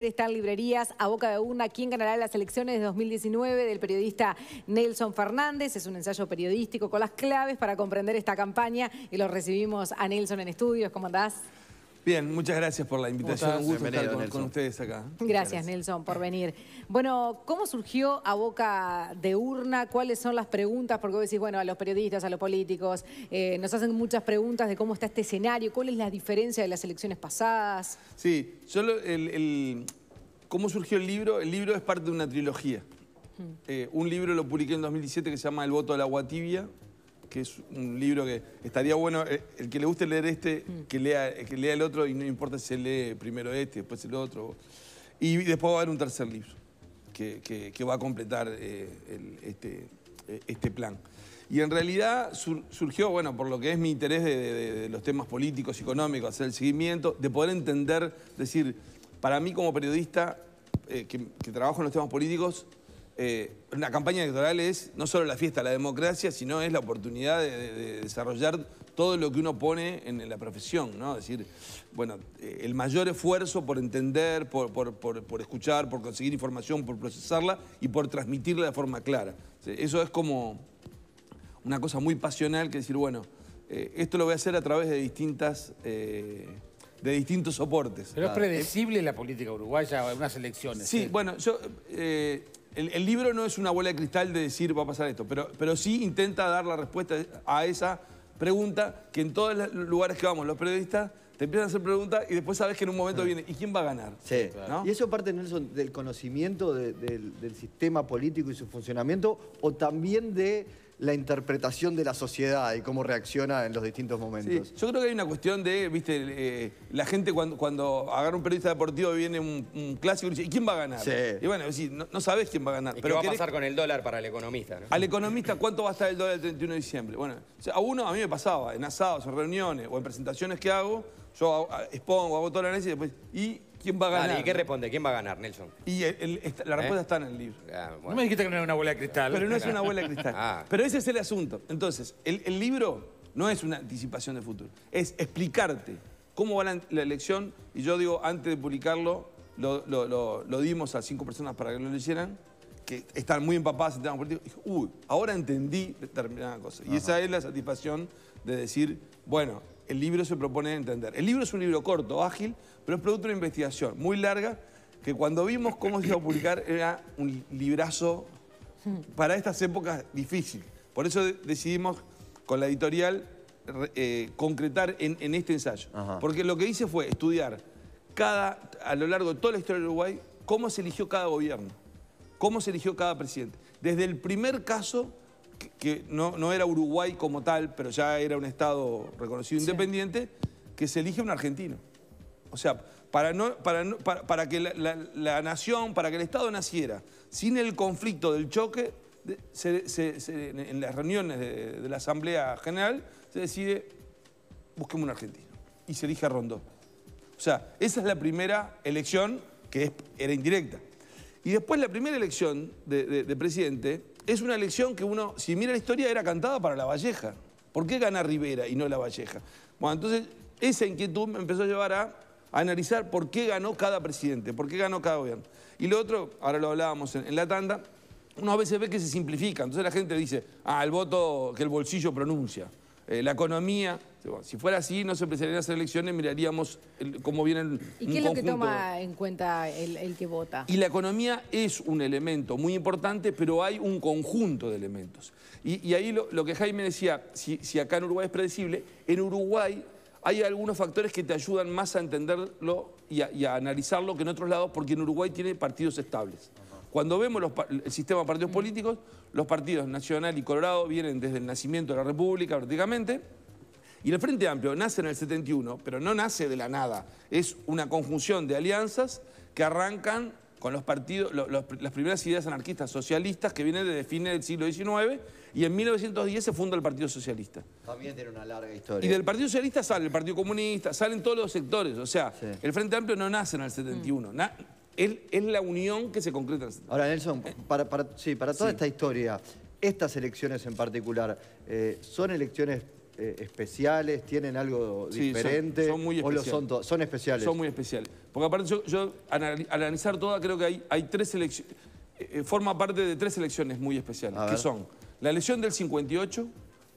Están librerías a boca de urna. ¿Quién ganará las elecciones de 2019? Del periodista Nelson Fernández. Es un ensayo periodístico con las claves para comprender esta campaña. Y lo recibimos a Nelson en estudios. ¿Cómo andás? Bien, muchas gracias por la invitación. Un gusto estar con, ustedes acá. Gracias, Nelson, por venir. Bueno, ¿cómo surgió a boca de urna? ¿Cuáles son las preguntas? Porque vos decís, bueno, a los periodistas, a los políticos, eh, nos hacen muchas preguntas de cómo está este escenario, cuál es la diferencia de las elecciones pasadas. Sí, solo el, ¿cómo surgió el libro? El libro es parte de una trilogía. Eh, un libro lo publiqué en 2017 que se llama El voto del agua tibia que es un libro que estaría bueno, eh, el que le guste leer este, mm. que lea, que lea el otro y no importa si se lee primero este, después el otro. Y después va a haber un tercer libro que, va a completar eh, este, eh, este plan. Y en realidad surgió, bueno, por lo que es mi interés de, los temas políticos, económicos, hacer el seguimiento, de poder entender, decir, para mí como periodista que trabajo en los temas políticos, eh, una campaña electoral es no solo la fiesta de la democracia, sino es la oportunidad de, desarrollar todo lo que uno pone en, la profesión, ¿no? Es decir, bueno, eh, el mayor esfuerzo por entender, por, escuchar, por conseguir información, por procesarla y por transmitirla de forma clara. Eso es como una cosa muy pasional que decir, bueno, eh, esto lo voy a hacer a través de distintas... de distintos soportes. Pero es predecible la política uruguaya en unas elecciones. Sí, bueno, yo el, libro no es una bola de cristal de decir va a pasar esto, pero, pero sí intenta dar la respuesta a esa pregunta que en todos los lugares que vamos los periodistas te empiezan a hacer preguntas y después sabes que en un momento viene, ¿y quién va a ganar? Sí, ¿Y eso parte, Nelson, del conocimiento del sistema político y su funcionamiento o también de la interpretación de la sociedad y cómo reacciona en los distintos momentos. yo creo que hay una cuestión de, viste, eh, la gente cuando, cuando agarra un periodista deportivo viene un, clásico y dice, ¿y quién va a ganar? Y bueno, no, sabes quién va a ganar. ¿Y pero qué va a pasar con el dólar para el economista? Al economista, ¿cuánto va a estar el dólar el 31 de diciembre? Bueno, a uno a mí me pasaba, en asados, en reuniones o en presentaciones que hago, yo expongo, hago toda la análisis y después, ¿y quién va a ganar? ¿Y qué responde? ¿Quién va a ganar, Nelson? Y la respuesta ¿Eh? está en el libro. Ah, no me dijiste que no era una bola de cristal. Pero no es una bola de cristal. Ah. Pero ese es el asunto. Entonces, el, libro no es una anticipación del futuro. Es explicarte cómo va la, elección. Y yo digo, antes de publicarlo, lo, dimos a cinco personas para que lo hicieran que están muy empapadas en temas políticos. Y dije, uy, ahora entendí determinada cosa. Y esa es la satisfacción de decir, bueno, el libro se propone entender. El libro es un libro corto, ágil, pero es producto de una investigación muy larga que cuando vimos cómo se iba a publicar era un librazo para estas épocas difícil. Por eso decidimos con la editorial eh, concretar en, este ensayo. Porque lo que hice fue estudiar cada, a lo largo de toda la historia de Uruguay cómo se eligió cada gobierno, cómo se eligió cada presidente. Desde el primer caso que no, era Uruguay como tal, pero ya era un Estado reconocido independiente, que se elige un argentino. O sea, para, no, para, que la, nación, para que el Estado naciera sin el conflicto del choque, en las reuniones de, la Asamblea General se decide, busquemos un argentino. Y se elige a Rondó. O sea, esa es la primera elección que era indirecta. Y después la primera elección de presidente es una elección que uno, si mira la historia, era cantada para La Valleja. ¿Por qué gana Rivera y no La Valleja? Bueno, entonces esa inquietud me empezó a llevar a, analizar por qué ganó cada presidente, por qué ganó cada gobierno. Y lo otro, ahora lo hablábamos en, la tanda, uno a veces ve que se simplifica. Entonces la gente dice, ah, el voto que el bolsillo pronuncia. Eh, la economía. Si fuera así, no se empezarían a hacer elecciones, miraríamos cómo vienen ¿Y qué es lo que toma en cuenta el, que vota? Y la economía es un elemento muy importante, pero hay un conjunto de elementos. Y, ahí lo, que Jaime decía, si, acá en Uruguay es predecible, en Uruguay hay algunos factores que te ayudan más a entenderlo y a, analizarlo que en otros lados, porque en Uruguay tiene partidos estables. Cuando vemos el sistema de partidos políticos, los partidos Nacional y Colorado vienen desde el nacimiento de la República prácticamente, y el Frente Amplio nace en el 71, pero no nace de la nada. Es una conjunción de alianzas que arrancan con los partidos, las primeras ideas anarquistas socialistas que vienen desde fines del siglo XIX y en 1910 se funda el Partido Socialista. También tiene una larga historia. Y del Partido Socialista sale el Partido Comunista, salen todos los sectores. O sea, el Frente Amplio no nace en el 71 es la unión que se concreta. Ahora, Nelson, para, para, sí, para toda esta historia, estas elecciones en particular, eh, ¿son elecciones eh, especiales? ¿Tienen algo Sí, diferente? son muy ¿O lo especiales. son, son especiales? Son muy especiales. Porque aparte yo, al analizar toda, creo que hay, hay tres elecciones, forma parte de tres elecciones muy especiales, que son la elección del 58,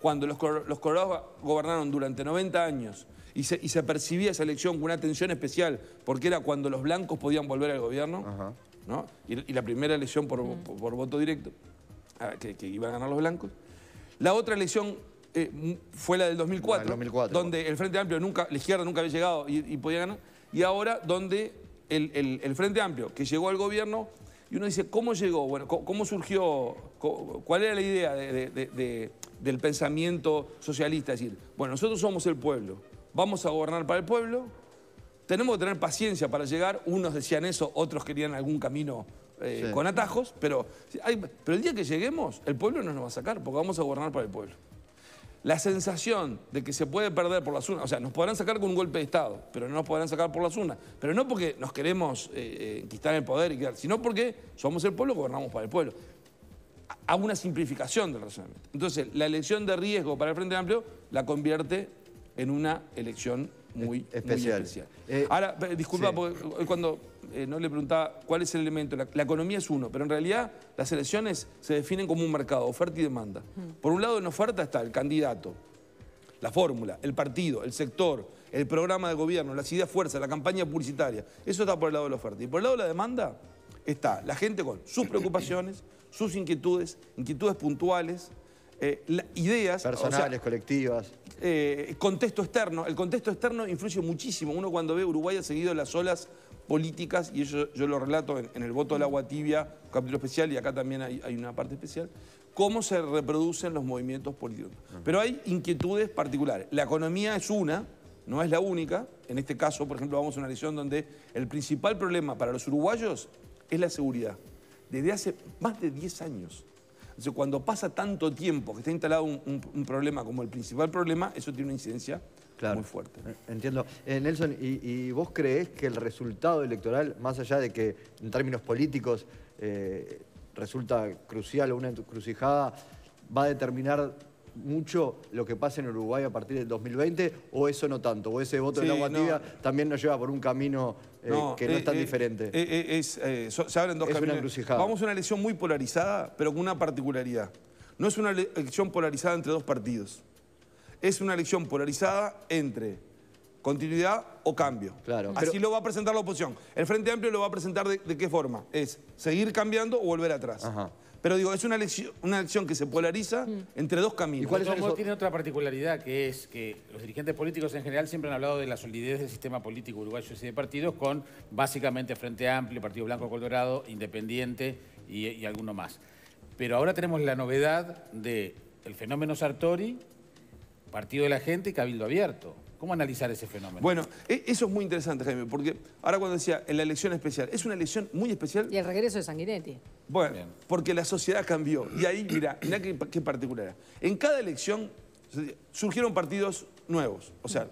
cuando los, los colorados gobernaron durante 90 años y se, y se percibía esa elección con una atención especial, porque era cuando los blancos podían volver al gobierno, Ajá. ¿no? y, y la primera elección por, por- por voto directo, ah, que, que iban a ganar los blancos. La otra elección eh, fue la del 2004, La del 2004. donde el Frente Amplio nunca, la izquierda nunca había llegado y, y podía ganar. Y ahora donde el, el- el Frente Amplio, que llegó al gobierno, y uno dice, ¿cómo llegó? Bueno, ¿cómo, surgió? ¿Cuál era la idea de- de- de- de- del pensamiento socialista? Es decir, bueno, nosotros somos el pueblo, vamos a gobernar para el pueblo, tenemos que tener paciencia para llegar. Unos decían eso, otros querían algún camino eh, Sí. con atajos, pero, hay- pero el día que lleguemos, el pueblo no nos va a sacar, porque vamos a gobernar para el pueblo. La sensación de que se puede perder por las urnas, o sea, nos podrán sacar con un golpe de Estado, pero no nos podrán sacar por las urnas. Pero no porque nos queremos eh, eh, quitar el poder, y quedar, sino porque somos el pueblo, gobernamos para el pueblo. Hago una simplificación del razonamiento. Entonces, la elección de riesgo para el Frente Amplio la convierte en una elección muy Especial. muy especial. Eh, Ahora, eh, disculpa, sí. porque hoy cuando eh, no le preguntaba cuál es el elemento, la, la economía es uno, pero en realidad las elecciones se definen como un mercado, oferta y demanda. Por un lado, en oferta está el candidato, la fórmula, el partido, el sector, el programa de gobierno, las ideas fuerzas, la campaña publicitaria. Eso está por el lado de la oferta. Y por el lado de la demanda está la gente con sus preocupaciones, sus inquietudes, inquietudes puntuales, eh, la- ideas. o sea, Personales, colectivas. eh, contexto externo. El contexto externo influye muchísimo. Uno cuando ve Uruguay ha seguido las olas políticas, y eso yo lo relato en, en el voto del agua tibia, capítulo especial, y acá también hay, hay una parte especial, cómo se reproducen los movimientos políticos. Pero hay inquietudes particulares. La economía es una, no es la única. En este caso, por ejemplo, vamos a una elección donde el principal problema para los uruguayos es la seguridad. Desde hace más de 10 años. Entonces, cuando pasa tanto tiempo que está instalado un, un- un problema como el principal problema, eso tiene una incidencia Claro. muy fuerte. Eh, Entiendo. Eh, Nelson, ¿y, y vos creés que el resultado electoral, más allá de que en términos políticos eh, resulta crucial o una encrucijada, va a determinar mucho lo que pase en Uruguay a partir del 2020 o eso no tanto? ¿O ese voto Sí, del agua no. tibia también nos lleva por un camino eh, que no es tan eh, diferente? eh, eh, es, so- se abren dos Es una caminos. encrucijada. Vamos a una elección muy polarizada, pero con una particularidad. No es una ele- elección polarizada entre dos partidos. Es una elección polarizada entre continuidad o cambio. Claro, Así pero- lo va a presentar la oposición. El Frente Amplio lo va a presentar de, de qué forma? Es seguir cambiando o volver atrás. Ajá. Pero digo, es una elección, una elección que se polariza entre dos caminos. ¿Y esos- tiene otra particularidad, que es que los dirigentes políticos en general siempre han hablado de la solidez del sistema político uruguayo y de partidos con básicamente Frente Amplio, Partido Blanco Colorado, Independiente y, y alguno más. Pero ahora tenemos la novedad de el fenómeno Sartori, Partido de la Gente y Cabildo Abierto. ¿Cómo analizar ese fenómeno? Bueno, e- eso es muy interesante, Jaime, porque ahora cuando decía en la elección especial, es una elección muy especial Y el regreso de Sanguinetti. Bueno, Bien. porque la sociedad cambió. Y ahí, mira, mira qué, qué particular. En cada elección surgieron partidos nuevos. O sea,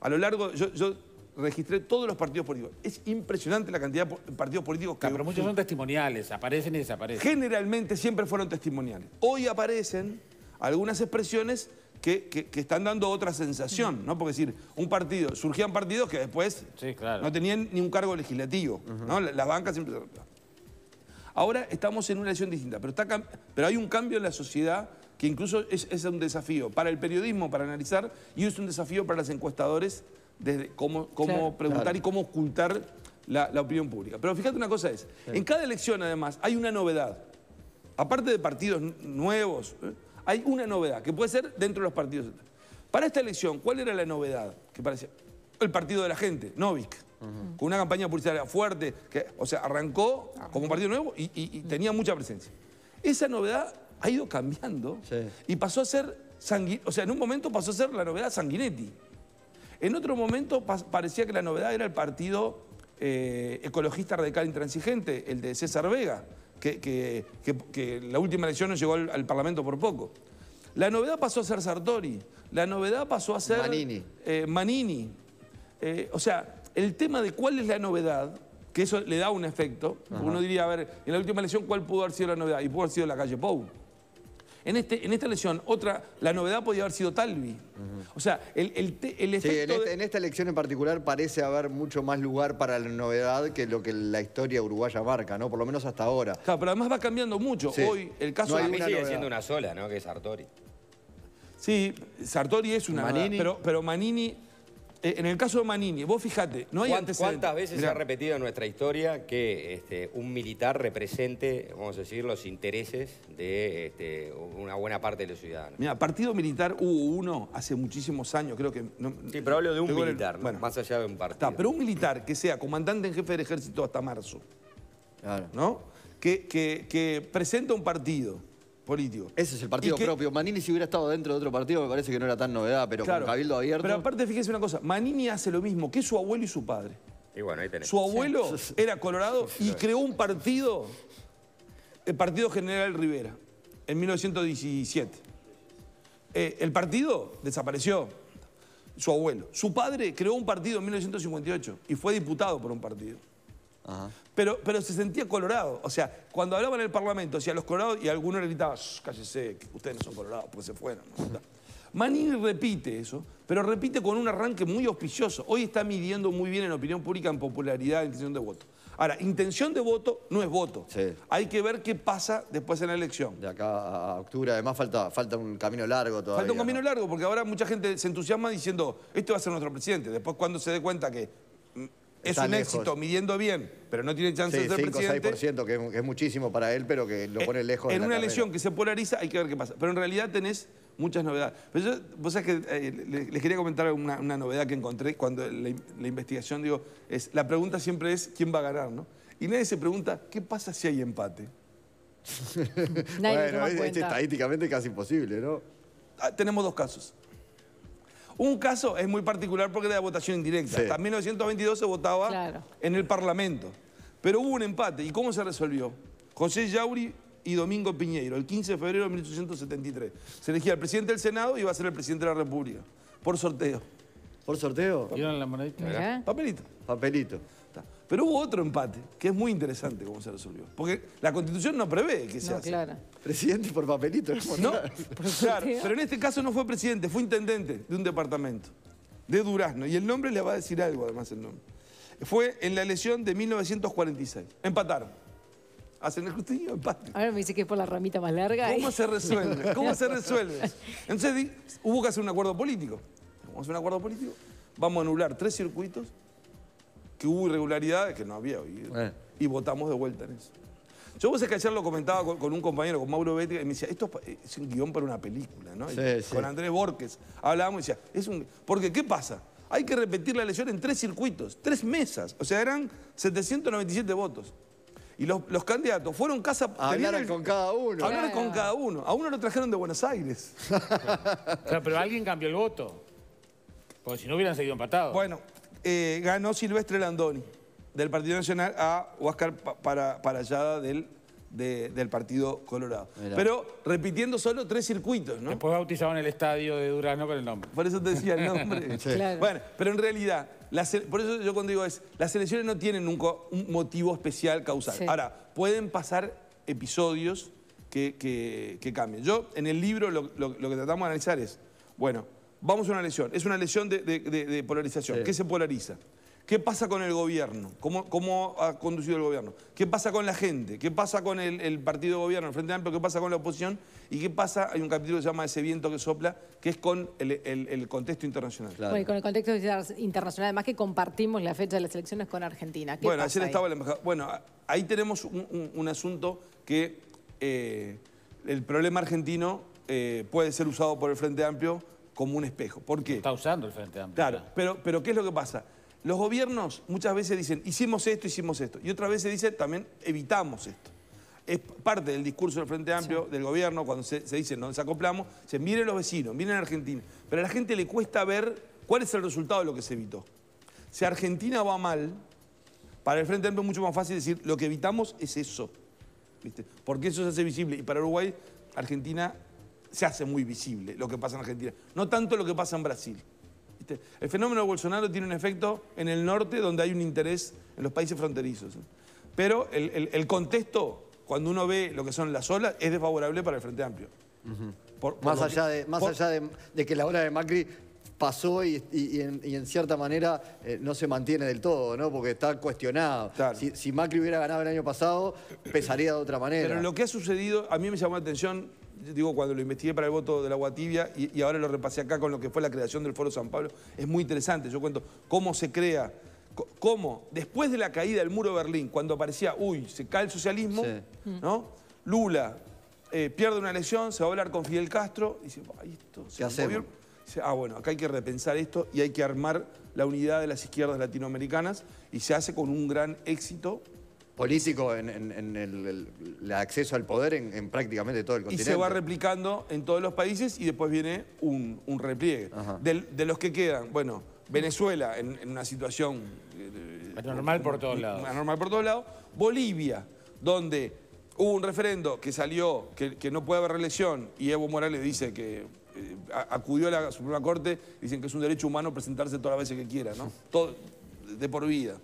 a lo largo, yo, yo registré todos los partidos políticos. Es impresionante la cantidad de partidos políticos que... Claro, pero muchos son testimoniales, aparecen y desaparecen. Generalmente siempre fueron testimoniales. Hoy aparecen algunas expresiones que, que- que están dando otra sensación, ¿no? Porque decir, un partido, surgían partidos que después Sí, claro. no tenían ni un cargo legislativo, ¿no? La- Las bancas siempre... Ahora estamos en una elección distinta, pero, está pero hay un cambio en la sociedad que incluso es, es un desafío para el periodismo, para analizar, y es un desafío para los encuestadores desde cómo, cómo Claro. preguntar Claro. y cómo ocultar la, la opinión pública. Pero fíjate una cosa es, en cada elección además hay una novedad. Aparte de partidos nuevos, ¿eh? Hay una novedad que puede ser dentro de los partidos. Para esta elección, ¿cuál era la novedad que parecía? El partido de la gente, Novik, con una campaña publicitaria fuerte, que, o sea, arrancó como partido nuevo y, y- y tenía mucha presencia. Esa novedad ha ido cambiando Sí. y pasó a ser, Sangui- o sea, en un momento pasó a ser la novedad Sanguinetti. En otro momento parecía que la novedad era el partido eh, ecologista radical intransigente, el de César Vega, que, que- que- que la última elección no llegó al, al Parlamento por poco. La novedad pasó a ser Sartori, la novedad pasó a ser Manini. eh, Manini. Eh, o sea, el tema de cuál es la novedad, que eso le da un efecto, uno diría, a ver, en la última elección, ¿cuál pudo haber sido la novedad? Y pudo haber sido la calle Pou. En, este, en esta elección, otra, la novedad podía haber sido Talvi. O sea, el, el, el efecto... Sí, en, este, de- en esta elección en particular parece haber mucho más lugar para la novedad que lo que la historia uruguaya marca, ¿no? Por lo menos hasta ahora. Claro, pero además va cambiando mucho. Sí. Hoy, el caso No A mí sigue novedad. siendo una sola, ¿no? Que es Sartori. Sí, Sartori es una Manini. pero, pero Manini, en el caso de Manini, vos fijate, no hay ¿Cuán- antecedentes. ¿Cuántas veces Mirá, se ha repetido en nuestra historia que este, un militar represente, vamos a decir, los intereses de este, una buena parte de los ciudadanos? Mirá, partido militar hubo uno hace muchísimos años, creo que... no- Sí, pero hablo de un el- militar, más allá de un partido. está, pero un militar que sea comandante en jefe del ejército hasta marzo, Claro. ¿no? Que, que, que presenta un partido político. Ese es el partido que- propio. Manini si hubiera estado dentro de otro partido me parece que no era tan novedad, pero Claro. con Cabildo abierto... Pero aparte, fíjese una cosa, Manini hace lo mismo que su abuelo y su padre. Y bueno, ahí tenés. Su abuelo era colorado y creó un partido, el Partido General Rivera, en 1917. Eh, el partido desapareció, su abuelo. Su padre creó un partido en 1958 y fue diputado por un partido. Ajá. Pero, pero se sentía colorado. O sea, cuando hablaba en el Parlamento, decía los colorados y alguno le gritaba, "Shh, cállese, que ustedes no son colorados, pues se fueron. ¿no? Manini repite eso, pero repite con un arranque muy auspicioso. Hoy está midiendo muy bien en opinión pública, en popularidad, en intención de voto. Ahora, intención de voto no es voto. Sí. Hay que ver qué pasa después en la elección. De acá a octubre, además falta, falta un camino largo todavía. Falta un camino ¿no? largo porque ahora mucha gente se entusiasma diciendo, este va a ser nuestro presidente. Después cuando se dé cuenta que es un lejos. éxito midiendo bien, pero no tiene chance Sí, de ser 5 o presidente. 6%, que es, que es muchísimo para él, pero que lo pone lejos de Eh, En la una carrera. elección que se polariza hay que ver qué pasa. Pero en realidad tenés muchas novedades. Pero yo, vos sabés que eh, le- les quería comentar una, una novedad que encontré cuando la, in- la investigación, digo, es, la pregunta siempre es quién va a ganar, ¿no? Y nadie se pregunta, ¿qué pasa si hay empate? Nadie bueno, es, es estadísticamente casi imposible, ¿no? Ah, tenemos dos casos. Un caso es muy particular porque era de votación indirecta. Sí. Hasta 1922 se votaba Claro. en el Parlamento. Pero hubo un empate. ¿Y cómo se resolvió? José Yauri y Domingo Piñeiro, el 15 de febrero de 1873. Se elegía el presidente del Senado y iba a ser el presidente de la República. Por sorteo. Por sorteo, ¿Vieron la monedita? Papelito. papelito. Pero hubo otro empate, que es muy interesante cómo se resolvió. Porque la Constitución no prevé que se No, hace. claro. Presidente por papelito. No, claro, pero en este caso no fue presidente, fue intendente de un departamento, de Durazno. Y el nombre le va a decir algo, además, el nombre. Fue en la elección de 1946. Empataron. Hacen el justillo, empate. Ahora me dice que es por la ramita más larga. ¿Cómo y- se resuelve? ¿Cómo se resuelve? Entonces hubo que hacer un acuerdo político. Vamos a hacer un acuerdo político. Vamos a anular tres circuitos que hubo irregularidades que no había oído. Eh. Y votamos de vuelta en eso. Yo vos sabés que ayer lo comentaba con, con un compañero, con Mauro Betti, y me decía, esto es es un guion para una película, ¿no? Y Sí, sí. Con Andrés Borges hablábamos y decía, es un... Porque, ¿qué pasa? Hay que repetir la elección en tres circuitos, tres mesas. O sea, eran 797 votos. Y los, los candidatos fueron casa... el- con cada uno. Hablaron Claro. con cada uno. A uno lo trajeron de Buenos Aires. Claro, pero alguien cambió el voto. Porque si no hubieran seguido empatados. Bueno, eh, ganó Silvestre Landoni del Partido Nacional a Huáscar Pa- para, Parallada del, de- del Partido Colorado. Mirá. Pero repitiendo solo tres circuitos, ¿no? Después bautizaron el estadio de Durazno con el nombre. Por eso te decía el nombre. Sí. Claro. Bueno, pero en realidad, las por eso yo cuando digo es, las elecciones no tienen nunca un motivo especial causal. Sí. Ahora, pueden pasar episodios que, que- que cambien. Yo, en el libro, lo, lo- lo que tratamos de analizar es, bueno, vamos a una elección. Es una elección de, de- de- de polarización. Sí. ¿Qué se polariza? ¿Qué pasa con el gobierno? ¿Cómo, ¿Cómo ha conducido el gobierno? ¿Qué pasa con la gente? ¿Qué pasa con el, el partido de gobierno, el Frente Amplio? ¿Qué pasa con la oposición? ¿Y qué pasa? Hay un capítulo que se llama Ese viento que sopla, que es con el, el- el contexto internacional. Claro. Bueno, y con el contexto inter- internacional, además que compartimos la fecha de las elecciones con Argentina. ¿Qué Bueno, pasa ayer ahí? estaba el embajador. Bueno, ahí tenemos un, un- un asunto que eh, el problema argentino eh, puede ser usado por el Frente Amplio como un espejo. ¿Por qué? Está usando el Frente Amplio. Claro, pero, pero ¿qué es lo que pasa? Los gobiernos muchas veces dicen, hicimos esto, hicimos esto. Y otras veces dicen, también evitamos esto. Es parte del discurso del Frente Amplio, del gobierno, cuando se, se dice, nos acoplamos, se miren los vecinos, miren Argentina. Pero a la gente le cuesta ver cuál es el resultado de lo que se evitó. Si Argentina va mal, para el Frente Amplio es mucho más fácil decir, lo que evitamos es eso. ¿viste? Porque eso se hace visible. Y para Uruguay, Argentina se hace muy visible lo que pasa en Argentina. No tanto lo que pasa en Brasil. ¿viste? El fenómeno de Bolsonaro tiene un efecto en el norte donde hay un interés en los países fronterizos. Pero el, el- el contexto, cuando uno ve lo que son las olas, es desfavorable para el Frente Amplio. Por- por Más allá, que- de, más por- allá de, de que la hora de Macri pasó y, y- y en, y en cierta manera eh, no se mantiene del todo, ¿no? Porque está cuestionado. Claro. Si, si Macri hubiera ganado el año pasado, pesaría de otra manera. Pero lo que ha sucedido, a mí me llamó la atención, digo, cuando lo investigué para el voto de la Guatibia y, ahora lo repasé acá con lo que fue la creación del Foro San Pablo, es muy interesante. Yo cuento cómo se crea, cómo después de la caída del muro de Berlín, cuando aparecía, uy, se cae el socialismo, Sí. ¿no? Lula eh, pierde una elección, se va a hablar con Fidel Castro y dice, "Ay, esto se ¿Qué hacemos? movió". Dice, ah, bueno, acá hay que repensar esto y hay que armar la unidad de las izquierdas latinoamericanas y se hace con un gran éxito Político en, en- en el, el- el acceso al poder en, en prácticamente todo el Y continente. se va replicando en todos los países y después viene un, un repliegue. Del- de los que quedan, bueno, Venezuela en, en una situación... eh, Anormal por todos lados. Anormal por todos lados. Bolivia, donde hubo un referendo que salió, que, que no puede haber reelección y Evo Morales dice que eh, acudió a la Suprema Corte, dicen que es un derecho humano presentarse todas las veces que quiera, ¿no? Todo, de por vida.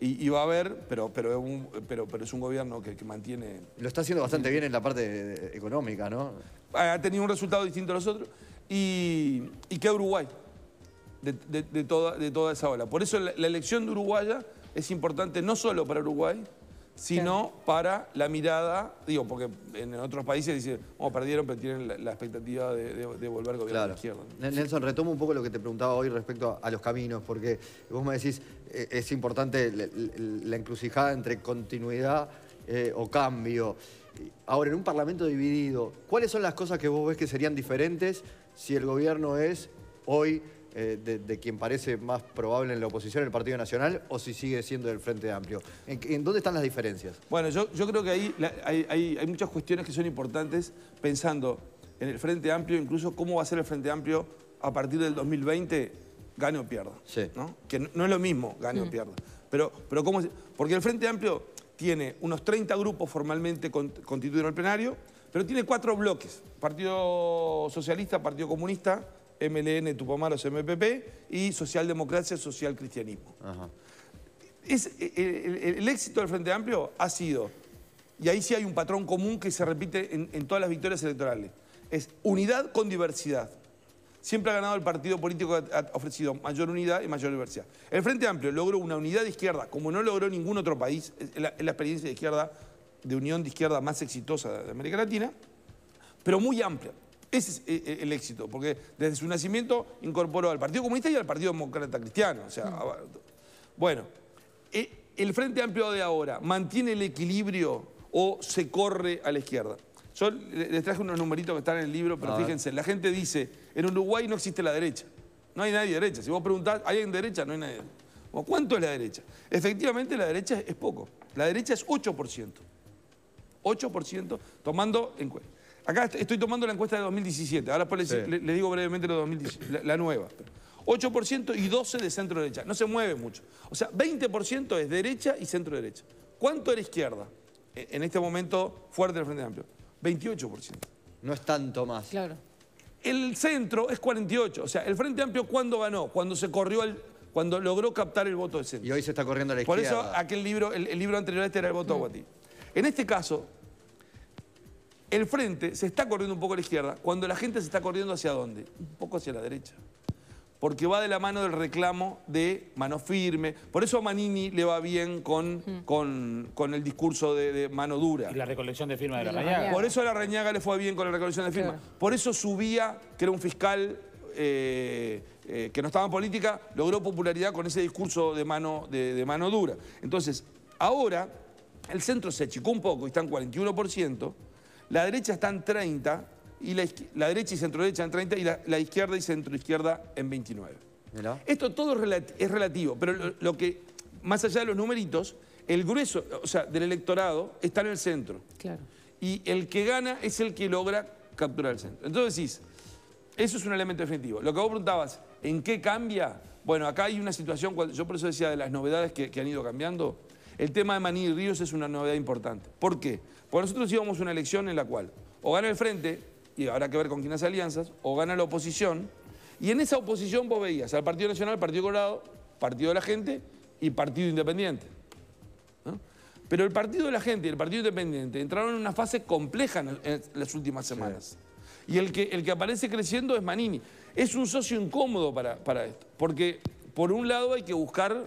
Y, y va a haber, pero, pero, es un, pero, pero es un gobierno que, que mantiene Lo está haciendo bastante bien en la parte de- de- económica, ¿no? ha tenido un resultado distinto a los otros y, y queda Uruguay de, de- de toda, de toda esa ola. Por eso la, la elección de Uruguaya es importante no solo para Uruguay, sino para la mirada, digo, porque en otros países dicen, oh, perdieron, pero tienen la, la expectativa de, de- de volver gobierno de Claro. la izquierda. Nel- Nelson, retomo un poco lo que te preguntaba hoy respecto a, a los caminos, porque vos me decís, eh, es importante la, la- la encrucijada entre continuidad eh, o cambio. Ahora, en un parlamento dividido, ¿cuáles son las cosas que vos ves que serían diferentes si el gobierno es hoy eh, de, de quien parece más probable en la oposición, el Partido Nacional, o si sigue siendo del Frente Amplio? ¿En, dónde están las diferencias? Bueno, yo, yo creo que ahí la- hay, hay- hay muchas cuestiones que son importantes pensando en el Frente Amplio, incluso cómo va a ser el Frente Amplio a partir del 2020, gane o pierda. Sí. ¿no? Que no, no es lo mismo, gane o pierda. Pero, pero ¿cómo Porque el Frente Amplio tiene unos 30 grupos formalmente con- constituidos en el plenario, pero tiene cuatro bloques. Partido Socialista, Partido Comunista, MLN, Tupamaros, MPP y Socialdemocracia, Social Cristianismo. Ajá. Es, el, el- el éxito del Frente Amplio ha sido, y ahí sí hay un patrón común que se repite en, en todas las victorias electorales, es unidad con diversidad. Siempre ha ganado el partido político que ha ofrecido mayor unidad y mayor diversidad. El Frente Amplio logró una unidad de izquierda, como no logró ningún otro país, es la, es la experiencia de izquierda, de unión de izquierda más exitosa de América Latina, pero muy amplia. Ese es eh, eh, el éxito, porque desde su nacimiento incorporó al Partido Comunista y al Partido Demócrata Cristiano. O sea, a- bueno, eh, ¿el Frente Amplio de ahora mantiene el equilibrio o se corre a la izquierda? Yo le- les traje unos numeritos que están en el libro, pero A ver. fíjense, la gente dice, en Uruguay no existe la derecha. No hay nadie de derecha. Si vos preguntás, ¿hay alguien de derecha? No hay nadie. Bueno, ¿Cuánto es la derecha? Efectivamente, la derecha es, poco. La derecha es 8%. 8% tomando encuesta. Acá est- estoy tomando la encuesta de 2017, ahora les, Sí. le- les digo brevemente lo de 2017, la, la nueva. 8% y 12% de centro derecha, no se mueve mucho. O sea, 20% es derecha y centro derecha. ¿Cuánto era izquierda? E- En este momento fuerte del Frente Amplio. 28%. No es tanto más. Claro. El centro es 48%. O sea, el Frente Amplio ¿cuándo ganó? Cuando se corrió al, cuando logró captar el voto del centro. Y hoy se está corriendo a la Por izquierda. eso aquel libro, el, el libro anterior a este era el voto a Guatí. En este caso, el frente se está corriendo un poco a la izquierda cuando la gente se está corriendo hacia dónde? Un poco hacia la derecha. Porque va de la mano del reclamo de mano firme. Por eso a Manini le va bien con, con, con el discurso de, de mano dura. Y la recolección de firmas de De la la Rañaga. Rañaga. Por eso a la Reñaga le fue bien con la recolección de firmas. Claro. Por eso subía, que era un fiscal eh, eh, que no estaba en política, logró popularidad con ese discurso de mano, de, de mano dura. Entonces, ahora el centro se achicó un poco y está en 41%, la derecha está en 30%, y la, derecha y centro derecha en 30% y la, la izquierda y centro izquierda en 29%. Mirá. Esto todo es relati- es relativo, pero lo, lo que, más allá de los numeritos, el grueso, o sea, del electorado está en el centro. Claro. Y el que gana es el que logra capturar el centro. Entonces decís, eso es un elemento definitivo. Lo que vos preguntabas, ¿en qué cambia? Bueno, acá hay una situación, yo por eso decía de las novedades que, que han ido cambiando. El tema de Maní y Ríos es una novedad importante. ¿Por qué? Porque nosotros íbamos a una elección en la cual o gana el frente, y habrá que ver con quién hace alianzas, o gana la oposición, y en esa oposición vos veías al Partido Nacional, Partido Colorado, Partido de la Gente y Partido Independiente. ¿no? Pero el Partido de la Gente y el Partido Independiente entraron en una fase compleja en, en las últimas semanas. Y el que, el que aparece creciendo es Manini. Es un socio incómodo para, para esto, porque por un lado hay que buscar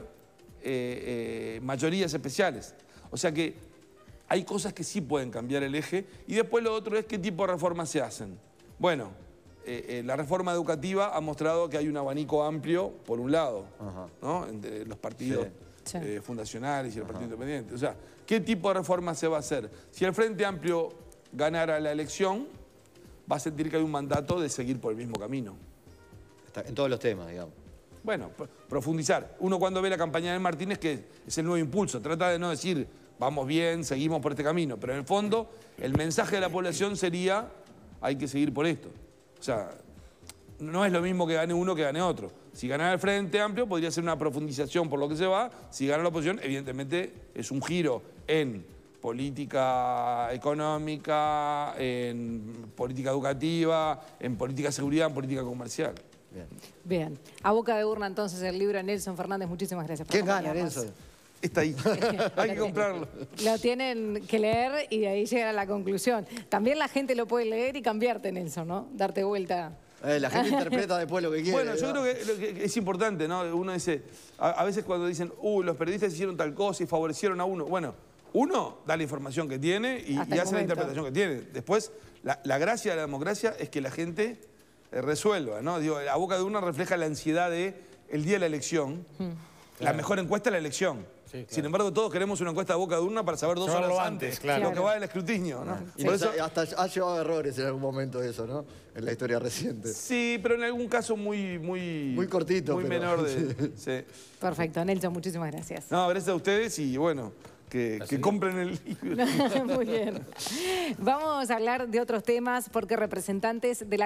eh, eh, mayorías especiales. O sea que hay cosas que sí pueden cambiar el eje y después lo otro es qué tipo de reformas se hacen. Bueno, eh, la reforma educativa ha mostrado que hay un abanico amplio, por un lado, ¿no? entre los partidos fundacionales y el Partido Independiente. O sea, ¿qué tipo de reforma se va a hacer? Si el Frente Amplio ganara la elección, va a sentir que hay un mandato de seguir por el mismo camino. en todos los temas, digamos. Bueno, profundizar. Uno cuando ve la campaña de Martínez, que es el nuevo impulso, trata de no decir, vamos bien, seguimos por este camino, pero en el fondo el mensaje de la población sería, hay que seguir por esto. O sea, no es lo mismo que gane uno que gane otro. Si gana el Frente Amplio, podría ser una profundización por lo que se va. Si gana la oposición, evidentemente es un giro en política económica, en política educativa, en política de seguridad, en política comercial. Bien. A boca de urna entonces el libro de Nelson Fernández. Muchísimas gracias. Por ¿Qué gana Nelson? Está ahí. Hay que comprarlo. Lo tienen que leer y de ahí llegar a la conclusión. También la gente lo puede leer y cambiarte, Nelson, ¿no? Darte vuelta. Eh, la gente interpreta después lo que quiere. Bueno, yo creo que, es importante, ¿no? Uno dice, a, veces cuando dicen, uh, los periodistas hicieron tal cosa y favorecieron a uno. Bueno, uno da la información que tiene y, hace la interpretación que tiene. Después, la gracia de la democracia es que la gente resuelva, ¿no? Digo, la boca de una refleja la ansiedad de el día de la elección. Hmm. La mejor encuesta es la elección. Sin embargo, todos queremos una encuesta de boca de urna para saber dos horas antes, lo que va del escrutinio, ¿no? Y hasta ha llevado errores en algún momento eso, ¿no? En la historia reciente. Sí, pero en algún caso muy... Muy, muy cortito. Muy menor de... Sí. Perfecto, Nelson, muchísimas gracias. No, gracias a ustedes y bueno... Que, que, compren el libro. Muy bien. Vamos a hablar de otros temas porque representantes de la